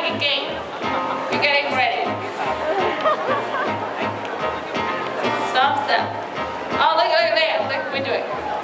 like a game. You're getting ready. Stop, step. Oh, look, look, look, look what we're doing.